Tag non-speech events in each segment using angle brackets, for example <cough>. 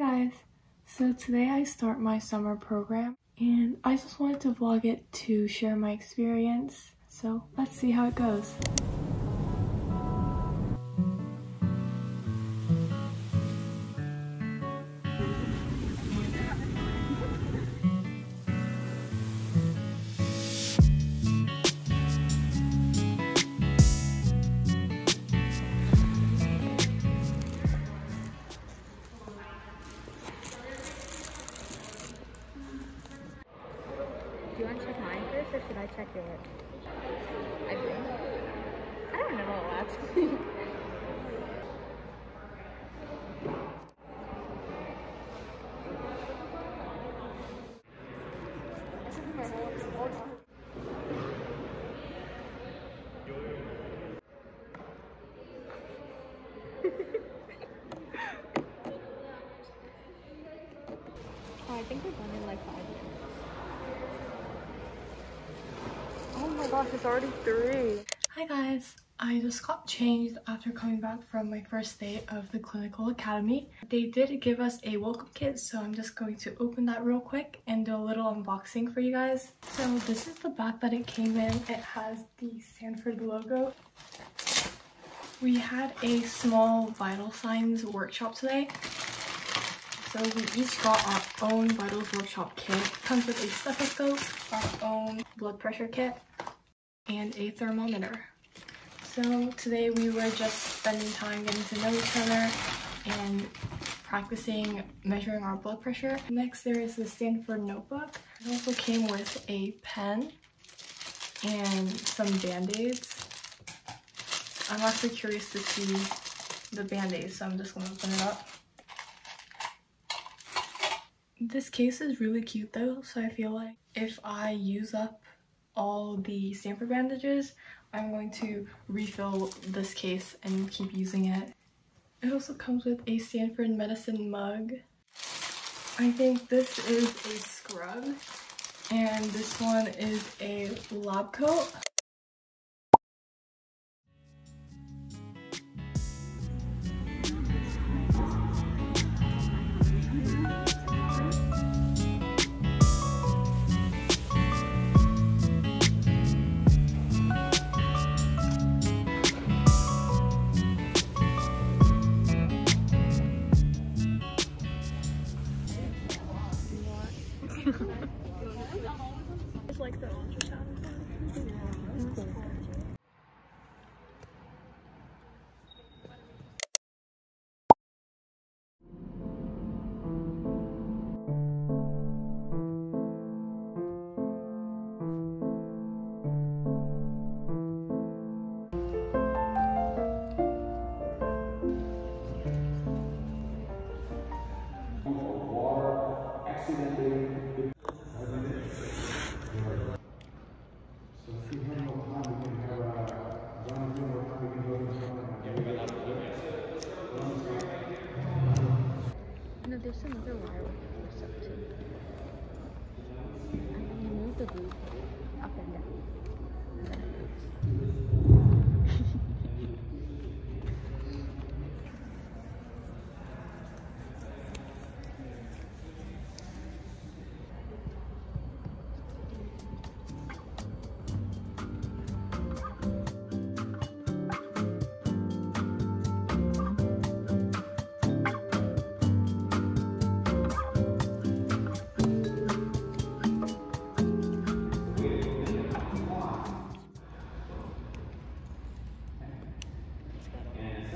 guys! So today I start my summer program and I just wanted to vlog it to share my experience. So let's see how it goes. First, or should I check yours? I think. I don't know what. <laughs> oh, I think we're done in like five minutes. Oh my gosh, it's already three. Hi guys! I just got changed after coming back from my first day of the Clinical Academy. They did give us a welcome kit, so I'm just going to open that real quick and do a little unboxing for you guys. So this is the back that it came in. It has the Stanford logo. We had a small vital signs workshop today. So we each got our own vitals workshop kit. It comes with a stethoscope, our own blood pressure kit, and a thermometer. So today we were just spending time getting to know each other and practicing measuring our blood pressure. Next there is the Stanford notebook. It also came with a pen and some band-aids. I'm actually curious to see the band-aids, so I'm just gonna open it up. This case is really cute though, so I feel like if I use up all the Stanford bandages, I'm going to refill this case and keep using it. It also comes with a Stanford medicine mug. I think this is a scrub and this one is a lab coat.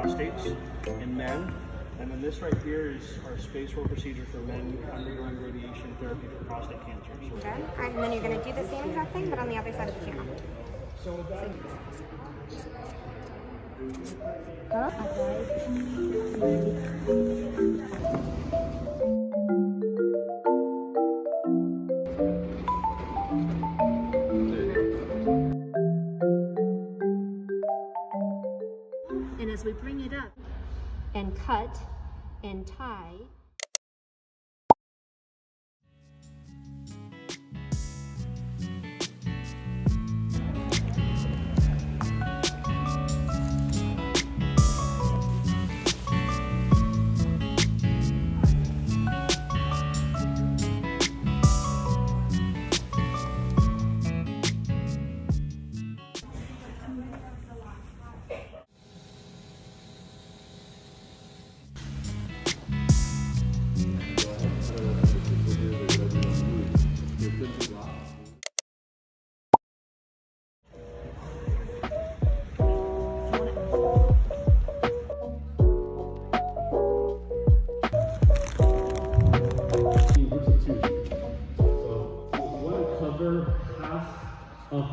prostates in men. And then this right here is our SpaceOAR procedure for men undergoing radiation therapy for prostate cancer. So Okay. All right, and then you're gonna do the same exact thing, but on the other side of the channel. And as we bring it up. And cut and tie,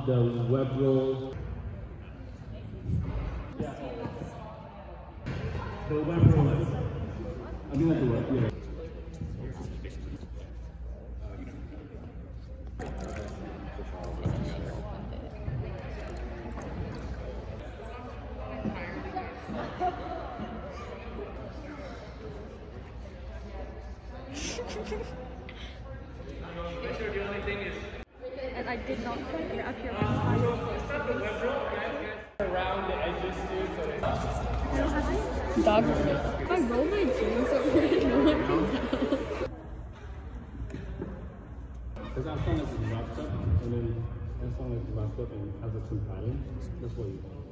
the web roll. The web roll. I mean like the web, yeah. And I did not quite get up here. Around the edges too, so it's Dog. If I roll my jeans over <laughs> it, no one can tell. Because that song is wrapped and then that song is wrapped and has a two pattern. That's what you want.